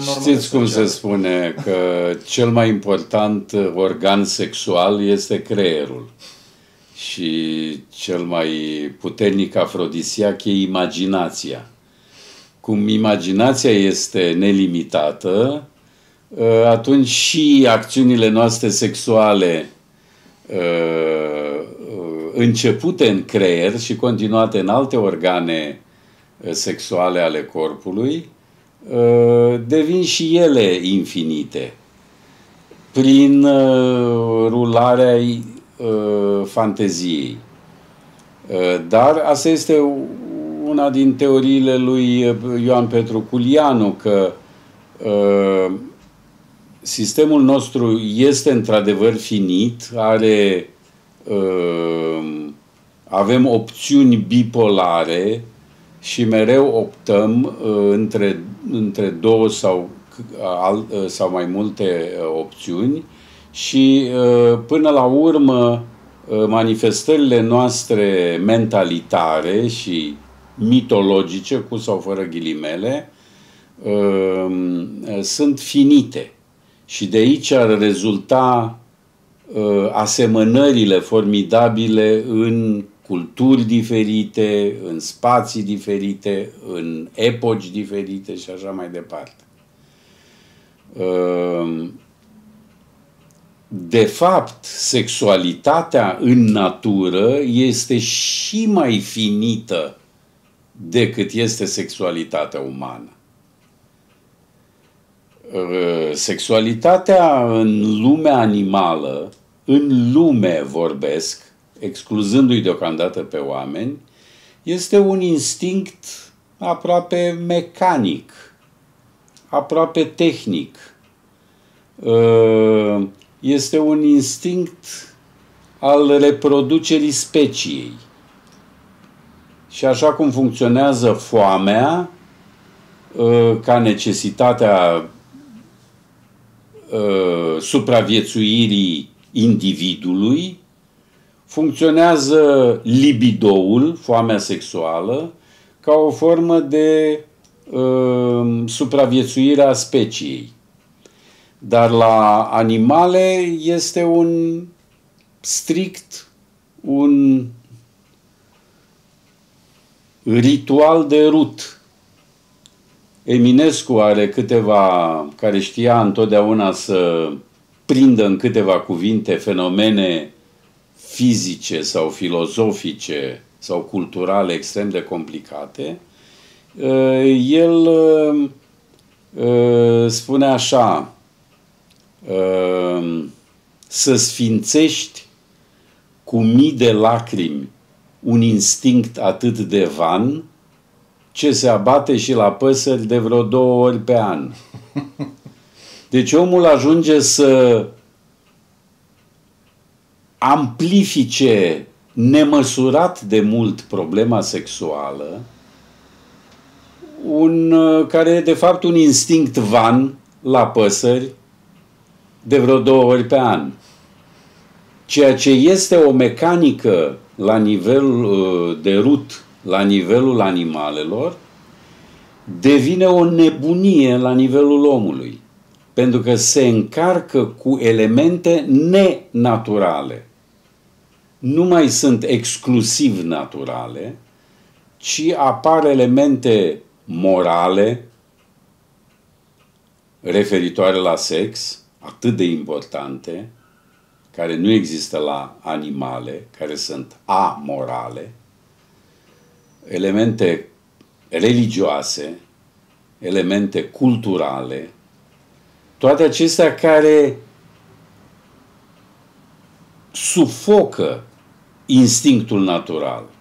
Știți cum se spune că cel mai important organ sexual este creierul și cel mai puternic afrodisiac e imaginația. Cum imaginația este nelimitată, ă, atunci și acțiunile noastre sexuale ă, începute în creier și continuate în alte organe ă, sexuale ale corpului, devin și ele infinite prin rularea uh, fanteziei. Uh, dar asta este una din teoriile lui uh, Ioan Petru Culianu, că uh, sistemul nostru este într-adevăr finit, are uh, avem opțiuni bipolare și mereu optăm uh, între, între două sau, uh, sau mai multe uh, opțiuni și uh, până la urmă uh, manifestările noastre mentalitare și mitologice, cu sau fără ghilimele, uh, sunt finite. Și de aici ar rezulta asemănările formidabile în culturi diferite, în spații diferite, în epoci diferite și așa mai departe de fapt, sexualitatea în natură este și mai finită decât este sexualitatea umană. Uh, sexualitatea în lumea animală, în lume vorbesc, excluzându-i deocamdată pe oameni, este un instinct aproape mecanic, aproape tehnic. Uh, este un instinct al reproducerii speciei. Și așa cum funcționează foamea, ă, ca necesitatea ă, supraviețuirii individului, funcționează libidoul, foamea sexuală, ca o formă de uh, supraviețuire a speciei. Dar la animale este un strict un ritual de rut. Eminescu are câteva, care știa întotdeauna să prindă în câteva cuvinte fenomene fizice sau filozofice sau culturale extrem de complicate, el spune așa, Ehm, să sfințești cu mii de lacrimi un instinct atât de van, ce se abate și la păsări de vreo două ori pe an. Deci omul ajunge să amplifice nemăsurat de mult problema sexuală, un, care e de fapt un instinct van la păsări, de vreo două ori pe an. Ceea ce este o mecanică la nivel uh, de rut, la nivelul animalelor, devine o nebunie la nivelul omului. Pentru că se încarcă cu elemente nenaturale. Nu mai sunt exclusiv naturale, ci apar elemente morale referitoare la sex, atât de importante, care nu există la animale, care sunt amorale, elemente religioase, elemente culturale, toate acestea care sufocă instinctul natural.